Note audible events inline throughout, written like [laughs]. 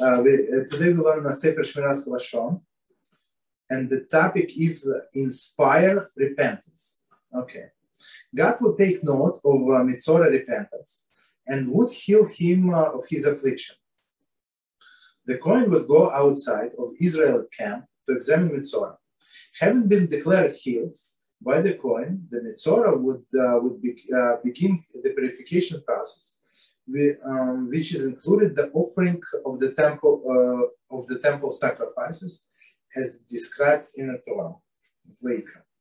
Uh, we, uh, today we learn a Sefer Shmiras Lashon, and the topic is inspire repentance. Okay. God will take note of uh, Metzora repentance and would heal him uh, of his affliction. The Kohen would go outside of Israel camp to examine Metzora. Having been declared healed by the Kohen, the Metzora would, uh, would be, uh, begin the purification process we, um, which is included the offering of the temple uh, of the temple sacrifices as described in the Torah.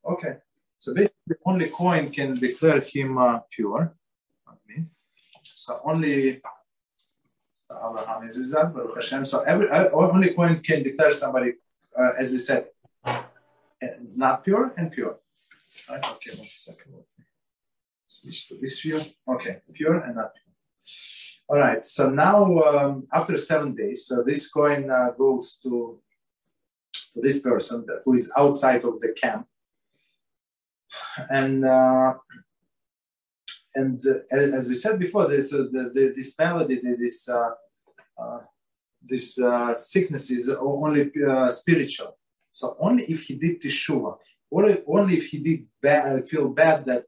Okay, so basically only Kohen can declare him uh, pure. So only. So every uh, only Kohen can declare somebody, uh, as we said, not pure and pure. Right? Okay, one second. Switch to this view. Okay, pure and not pure. All right, so now um, after seven days, so this Kohen uh, goes to, to this person who is outside of the camp. And uh, and uh, as we said before, the, the, the, this this uh, uh, this uh, sickness is only spiritual. So only if he did teshuva, only, only if he did feel bad that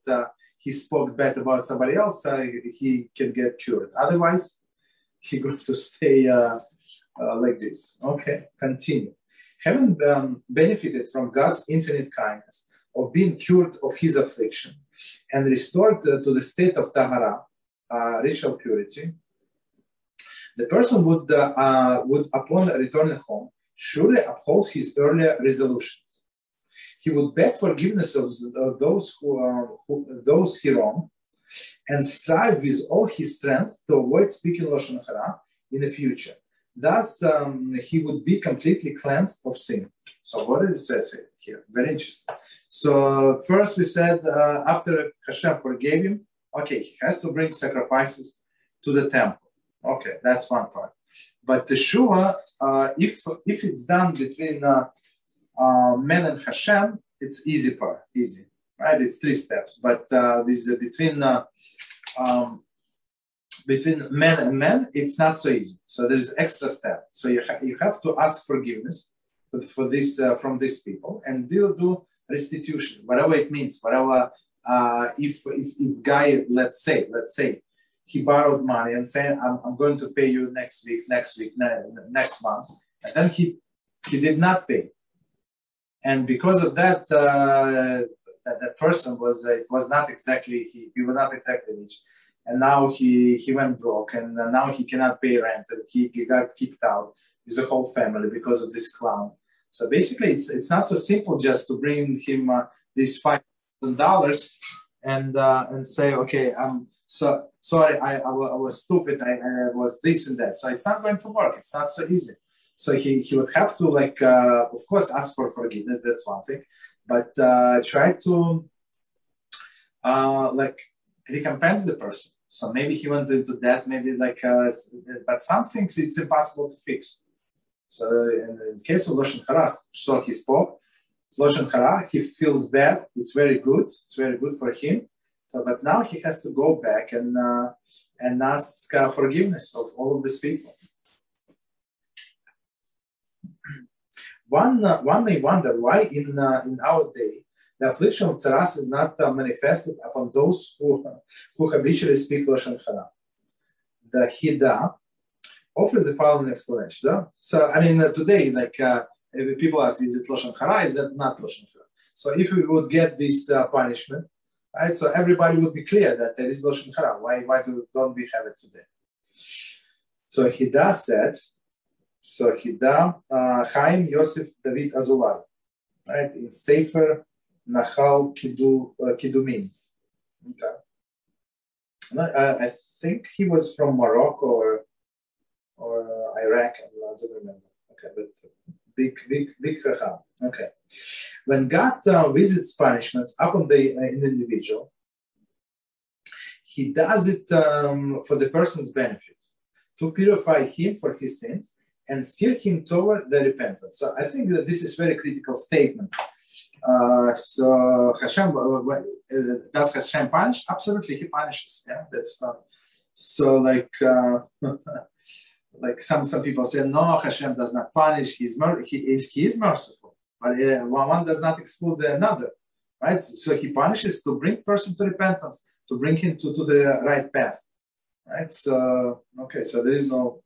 he spoke bad about somebody else, uh, he can get cured. Otherwise, [laughs] he going to stay uh, uh, like this. Okay, continue. Having um, benefited from God's infinite kindness of being cured of his affliction and restored uh, to the state of tahara, uh, ritual purity, the person would, uh, would upon returning home, surely uphold his earlier resolutions he would beg forgiveness of, those who, are, who those he wronged and strive with all his strength to avoid speaking lashon hara in the future. Thus, um, he would be completely cleansed of sin. So, what does it say here? Very interesting. So, first we said uh, after Hashem forgave him, okay, he has to bring sacrifices to the temple. Okay, that's one part. But teshuva, uh, if if it's done between uh, uh, men and Hashem, it's easy part, easy, right? It's three steps. But uh, with the, between uh, um, between men and men, it's not so easy. So there is extra step. So you, ha- you have to ask forgiveness for, for this uh, from these people and do do restitution, whatever it means. Whatever uh, if, if if guy, let's say, let's say he borrowed money and saying I'm, I'm going to pay you next week, next week, next month, and then he he did not pay and because of that, uh, that, that person was uh, it was not exactly he, he was not exactly rich, and now he he went broke, and now he cannot pay rent, and he, he got kicked out with the whole family because of this clown. So basically, it's it's not so simple just to bring him uh, these five thousand dollars and uh, and say, okay, I'm so sorry, I, I, was stupid, I, I was this and that. So it's not going to work. It's not so easy. So he, he would have to like, uh, of course, ask for forgiveness. That's one thing, but uh, try to uh, like recompense the person. So maybe he went into that, maybe like, uh, but some things it's impossible to fix. So in the case of Lashon Hara, so he spoke, Lashon Hara, he feels bad. It's very good. It's very good for him. So, but now he has to go back and uh, and ask uh, forgiveness of all of these people. One, uh, one may wonder why in, uh, in our day the affliction of tzaraas is not uh, manifested upon those who, who habitually speak Lashon Hara. The Hida offers the following explanation. So, I mean, uh, today, like, uh, people ask, is it Lashon Hara? Is that not Lashon Hara? So, if we would get this uh, punishment, right, so everybody would be clear that there is Lashon Hara. Why, why do, don't we have it today? So, Hida said, so Hida, uh, Chaim Yosef David Azulay, right? In Sefer Nachal Kidu, uh, Kedumim. Okay. I, I, think he was from Morocco or or uh, Iraq. I don't remember. Okay, but big, big, big chacham. Okay. When God uh, visits punishments upon the, uh, individual, He does it um, for the person's benefit, to purify him for his sins and steer him toward the repentance. So I think that this is very critical statement. Uh, so Hashem, uh, does Hashem punish? Absolutely, he punishes. Yeah, that's not. So like, uh, [laughs] like some some people say, no, Hashem does not punish. He's mer- he, he is merciful, but uh, one does not exclude the another, right? So he punishes to bring person to repentance, to bring him to, to the right path, right? So okay, so there is no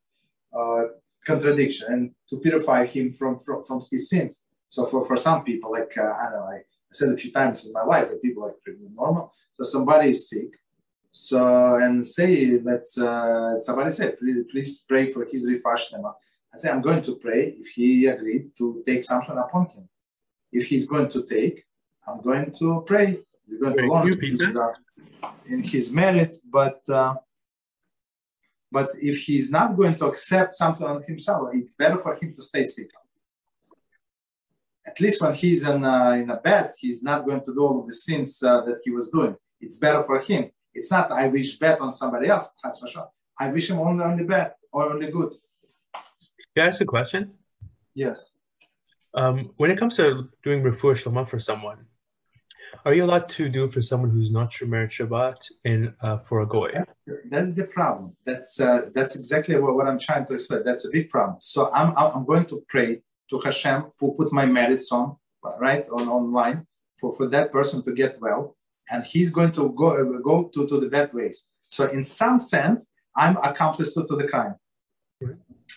uh, contradiction, and to purify him from from, from his sins. So for, for some people, like uh, I don't know, I said a few times in my life that people like pretty normal. So somebody is sick, so and say let's uh, somebody said please, please pray for his refuah shlema. I say I'm going to pray if he agreed to take something upon him. If he's going to take, I'm going to pray. We're going to launch in his merit, but uh, but if he's not going to accept something on himself, it's better for him to stay sick. At least when he's in, uh, in a bed, he's not going to do all of the sins uh, that he was doing. It's better for him. It's not I wish bad on somebody else. That's for sure. I wish him only only bad or only good. Can I ask a question? Yes. Um, when it comes to doing refuah shlema for someone, are you allowed to do it for someone who's not Shomer Shabbat and uh, for a goy? That's, the problem. That's uh, that's exactly what, what, I'm trying to explain. That's a big problem. So I'm I'm going to pray to Hashem to put my merits on right on online for for that person to get well, and he's going to go uh, go to, to the bad ways. So in some sense, I'm accomplice to, to the crime.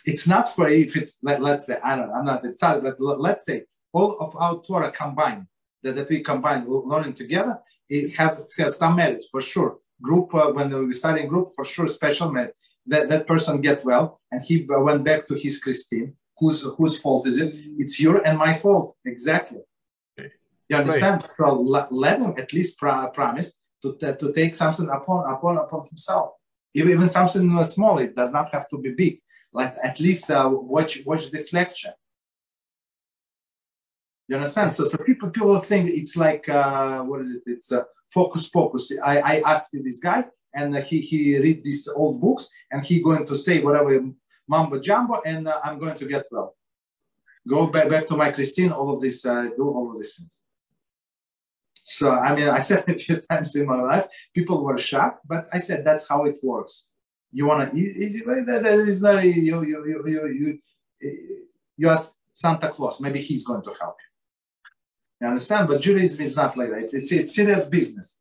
It's not for if it's let, us say I don't know, I'm not the tzad, but let's say all of our Torah combined that, that we combine learning together, it has, has some merits for sure. Group uh, when we study in group for sure special merit. That that person get well and he went back to his Christine. Whose whose fault is it? It's your and my fault exactly. You understand? Right. So let, him at least promise to, to take something upon upon upon himself. Even, even something small, it does not have to be big. Like at least uh, watch watch this lecture you understand? So, so people, people think it's like, uh, what is it? It's uh, focus focus. I, I asked this guy and he, he read these old books and he going to say whatever mambo jumbo and uh, I'm going to get well. Go back, back to my Christine, all of this, uh, do all of these things. So, I mean, I said [laughs] a few times in my life, people were shocked, but I said, that's how it works. You want to easy way? There is no, you, you, you, you, you, you ask Santa Claus, maybe he's going to help you. You understand? But Judaism is not like that. It's, it's, it's serious business.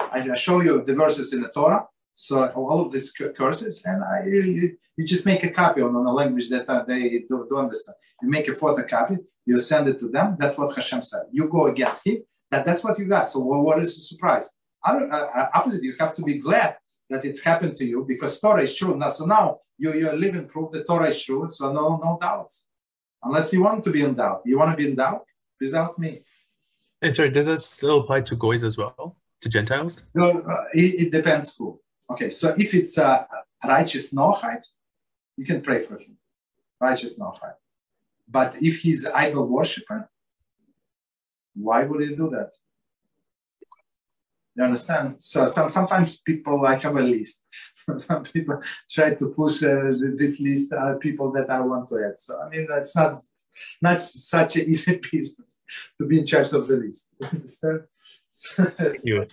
I, show you the verses in the Torah, so all of these curses, and I, you, you just make a copy on, on a language that uh, they do, do understand. You make a photocopy, you send it to them. That's what Hashem said. You go against him. That, that's what you got. So well, what is the surprise? Other, uh, uh, opposite, you have to be glad that it's happened to you because Torah is true. Now, so now you, you're living proof that Torah is true. So no, no doubts. Unless you want to be in doubt. You want to be in doubt? Without me. And sorry, does that still apply to goys as well, to Gentiles? No, uh, it, it, depends who. Okay, so if it's a righteous Noahide, you can pray for him, righteous Noahide. But if he's idol worshiper, why would he do that? You understand? So some, sometimes people, I have a list. [laughs] some people try to push uh, this list uh, people that I want to add. So I mean, it's not [laughs] not such an easy [laughs] business to be in charge of the list. [laughs] Understand? you.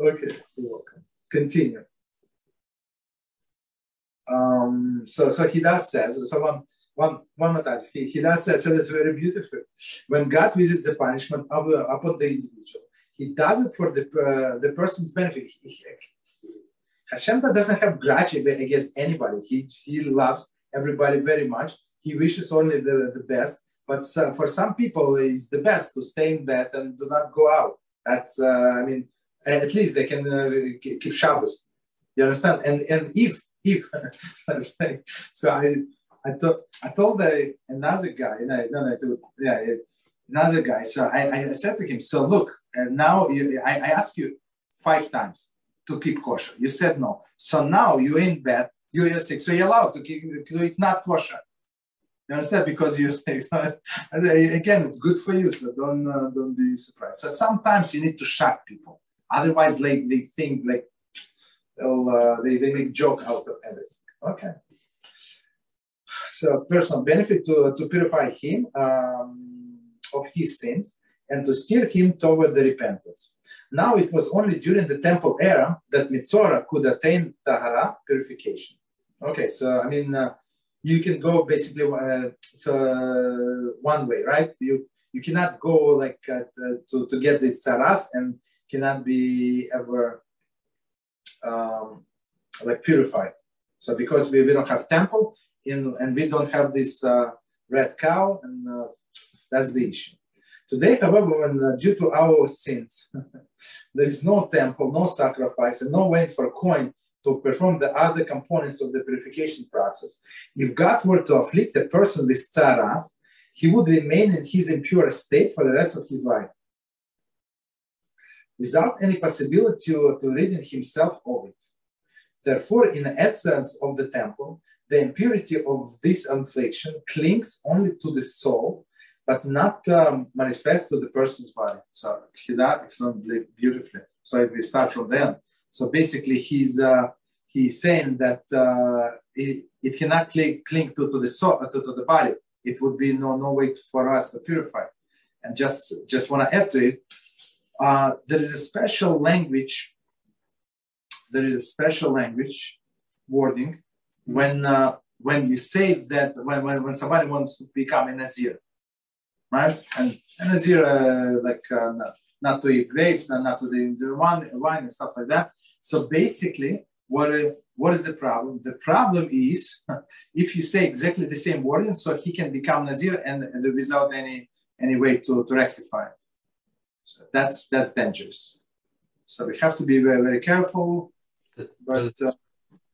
Okay, you're welcome. Continue. Um, so, so he does says, so one, one, one more time, he, he does say, so that's very beautiful. When God visits the punishment of, upon the individual, he does it for the, uh, the person's benefit. He, he, Hashem doesn't have grudge against anybody. He, he loves everybody very much he wishes only the, the best. But some, for some people, it's the best to stay in bed and do not go out. That's, uh, I mean, at least they can uh, keep Shabbos. You understand? And and if if [laughs] so, I I told I told the, another guy, I, no, no, yeah, another guy. So I, I said to him, so look, and now you, I, I asked you five times to keep kosher. You said no. So now you're in bed, you're sick, so you're allowed to keep to eat not kosher. You understand? Because you [laughs] again, it's good for you, so don't uh, don't be surprised. So sometimes you need to shock people. Otherwise, like they think like they'll uh, they, they make joke out of everything. Okay. So personal benefit to, to purify him um, of his sins and to steer him toward the repentance. Now it was only during the temple era that Metzora could attain Tahara purification. Okay, so I mean, uh, you can go basically uh, so one way, right? You you cannot go like uh, to to get this tzaraas and cannot be ever um, like purified. So because we, we don't have temple in, and we don't have this uh, red cow, and uh, that's the issue. Today, however, when uh, due to our sins, [laughs] there is no temple, no sacrifice, and no way for Kohen to perform the other components of the purification process. If God were to afflict a person with tzaraas, he would remain in his impure state for the rest of his life, without any possibility to, to ridding himself of it. Therefore, in the essence of the temple, the impurity of this affliction clings only to the soul, but not um, manifest to the person's body. So that explains beautifully. So if we start from there, so basically he's uh, he's saying that uh, it, it cannot cling, cling to, to the soul to, to the body. It would be no no way for us to purify. And just just want to add to it, uh, there is a special language there is a special language wording when uh, when you say that when, when, when somebody wants to become a Nazir, right? And a Nazir, uh, like uh, not, not, to eat grapes, not, not to drink the wine, wine and stuff like that. So basically, what uh, what is the problem? The problem is [laughs] if you say exactly the same wording, so he can become Nazir and, and without any any way to, to rectify it. So that's that's dangerous. So we have to be very, very careful but uh,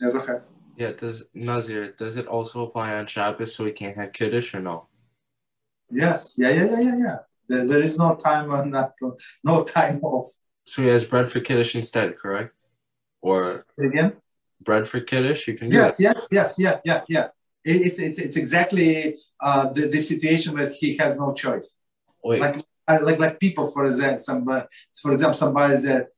yeah, okay. Yeah, does Nazir, does it also apply on Shabbos so we can't have Kiddush or no? Yes, yeah, yeah, yeah, yeah, yeah. There, there is no time on that, no time off. So he has bread for Kiddush instead, correct? Or again? Bread for Kiddush, you can Yes, yes, yes, yeah, yeah, yeah. It, it's, it's, it's exactly uh, the, the situation that he has no choice. Like, uh, like, like people, for example, somebody, for example, somebody that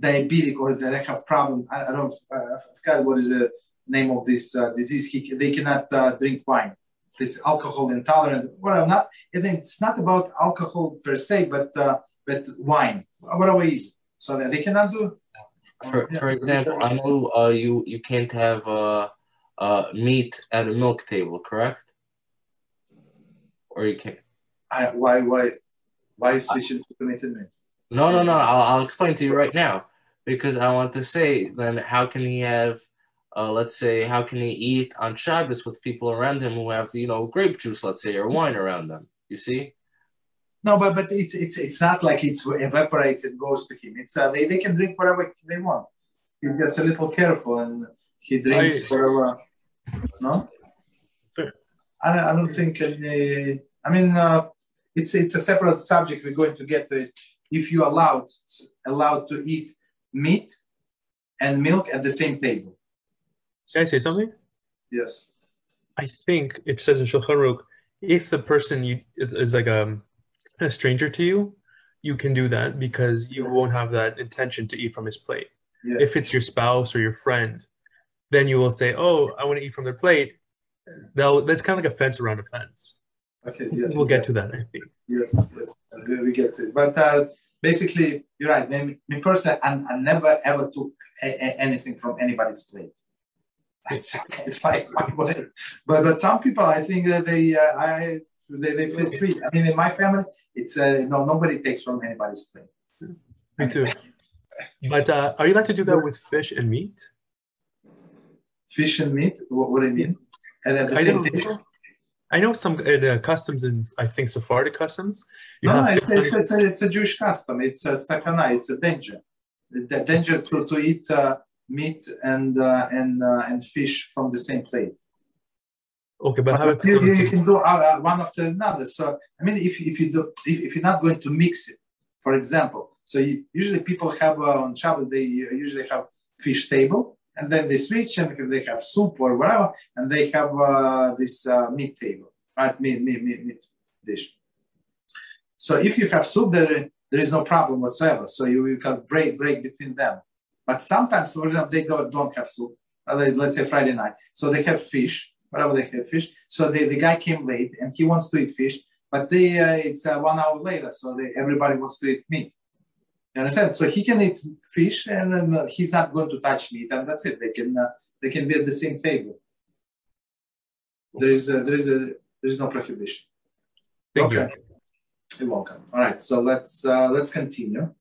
diabetic or they have problem. I, I don't uh, I forgot what is the name of this uh, disease. He, they cannot uh, drink wine. This alcohol intolerant. Well, not and it's not about alcohol per se, but uh, but wine, it is. So they cannot do. For, for example, I know uh, you, you can't have uh, uh, meat at a milk table, correct? Or you can't. I, why why why switching to permitted meat? No, no, no. I'll, I'll explain to you right now because I want to say then how can he have, uh, let's say, how can he eat on Shabbos with people around him who have, you know, grape juice, let's say, or wine around them? You see? No, but but it's it's it's not like it's evaporates and goes to him. It's uh, they, they can drink whatever they want. He's just a little careful and he drinks I- whatever. No, I don't, I don't think. Any, I mean, uh, it's it's a separate subject. We're going to get to it. If you allowed allowed to eat meat and milk at the same table. Can I say something? Yes. I think it says in Shulchan Aruch, if the person you is, is like a, a stranger to you, you can do that because you won't have that intention to eat from his plate. Yeah. If it's your spouse or your friend, then you will say, "Oh, I want to eat from their plate." They'll, that's kind of like a fence around a fence. Okay. Yes. we'll get to that, I think. Yes, yes, we get to it. But uh, basically, you're right. Me, me personally, I, I never ever took a, a- anything from anybody's plate. That's [laughs] it's like. But but some people, I think that they uh, I they, they feel free. I mean, in my family, it's uh, no nobody takes from anybody's plate. Me too. But uh, are you allowed to do that with fish and meat? Fish and meat. What, what do you mean? And at the I same. I know some uh, customs in I think Sephardic customs. You No, it's, it's, it's, a, it's a Jewish custom. It's a sakana. It's a danger. The danger to, to eat uh, meat and uh, and uh, and fish from the same plate. Okay, but But you, you, you can do uh, one after another. So I mean, if, if you do, if, if you're not going to mix it, for example, so you, usually people have uh, on Shabbat they uh, usually have fish table, and then they switch and they have soup or whatever, and they have uh, this uh, meat table, right? Meat, meat, meat, meat dish. So if you have soup, there there is no problem whatsoever. So you, you can break break between them. But sometimes, for example, they don't, don't have soup. Uh, let's say Friday night, so they have fish, whatever they have fish. So the, the guy came late and he wants to eat fish, but they uh, it's uh, one hour later, so they, everybody wants to eat meat. You understand? So he can eat fish, and then uh, he's not going to touch meat, and that's it. They can uh, they can be at the same table. there is a, there is a there is no prohibition. Thank okay. you. You're welcome. All right, so let's uh, let's continue.